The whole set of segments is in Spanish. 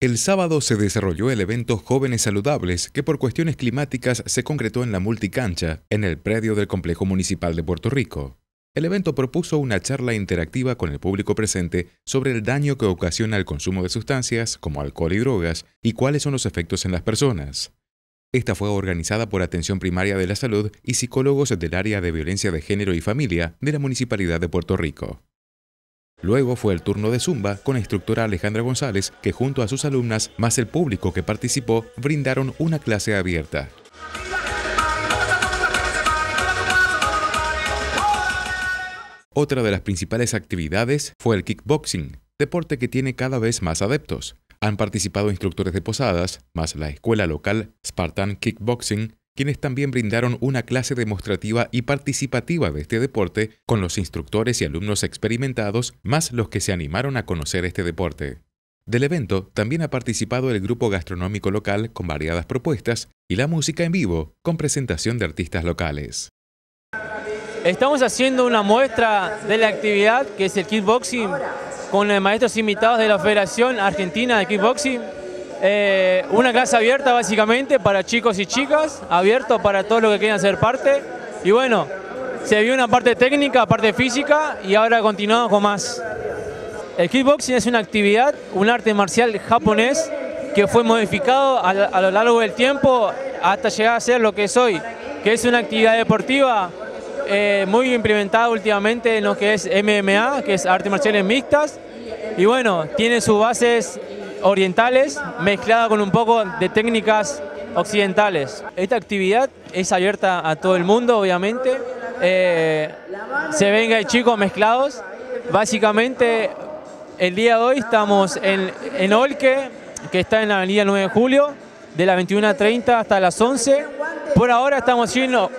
El sábado se desarrolló el evento Jóvenes Saludables, que por cuestiones climáticas se concretó en la multicancha, en el predio del Complejo Municipal de Puerto Rico. El evento propuso una charla interactiva con el público presente sobre el daño que ocasiona el consumo de sustancias como alcohol y drogas y cuáles son los efectos en las personas. Esta fue organizada por Atención Primaria de la Salud y psicólogos del área de violencia de género y familia de la Municipalidad de Puerto Rico. Luego fue el turno de Zumba con la instructora Alejandra González, que junto a sus alumnas, más el público que participó, brindaron una clase abierta. Otra de las principales actividades fue el kickboxing, deporte que tiene cada vez más adeptos. Han participado instructores de posadas, más la escuela local Spartan Kickboxing, quienes también brindaron una clase demostrativa y participativa de este deporte con los instructores y alumnos experimentados, más los que se animaron a conocer este deporte. Del evento también ha participado el grupo gastronómico local con variadas propuestas y la música en vivo con presentación de artistas locales. Estamos haciendo una muestra de la actividad que es el kickboxing con los maestros invitados de la Federación Argentina de Kickboxing eh, una clase abierta básicamente para chicos y chicas, abierto para todos los que quieran ser parte. Y bueno, se vio una parte técnica, parte física y ahora continuamos con más. El kickboxing es una actividad, un arte marcial japonés que fue modificado a, lo largo del tiempo hasta llegar a ser lo que es hoy, que es una actividad deportiva eh, muy implementada últimamente en lo que es MMA, que es artes marciales mixtas. Y bueno, tiene sus bases orientales mezclada con un poco de técnicas occidentales. Esta actividad es abierta a todo el mundo, obviamente. Eh, se ven hay chicos mezclados. Básicamente, el día de hoy estamos en, en Olque, que está en la avenida 9 de julio, de las 21.30 hasta las 11. Por ahora estamos haciendo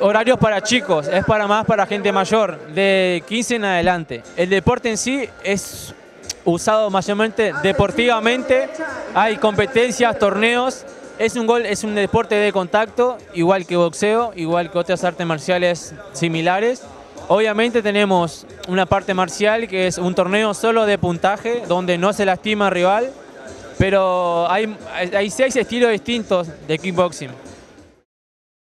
horarios para chicos, es para más para gente mayor, de 15 en adelante. El deporte en sí es usado mayormente deportivamente, hay competencias, torneos, es un gol, es un deporte de contacto, igual que boxeo, igual que otras artes marciales similares. Obviamente tenemos una parte marcial que es un torneo solo de puntaje, donde no se lastima al rival, pero hay, hay seis estilos distintos de kickboxing.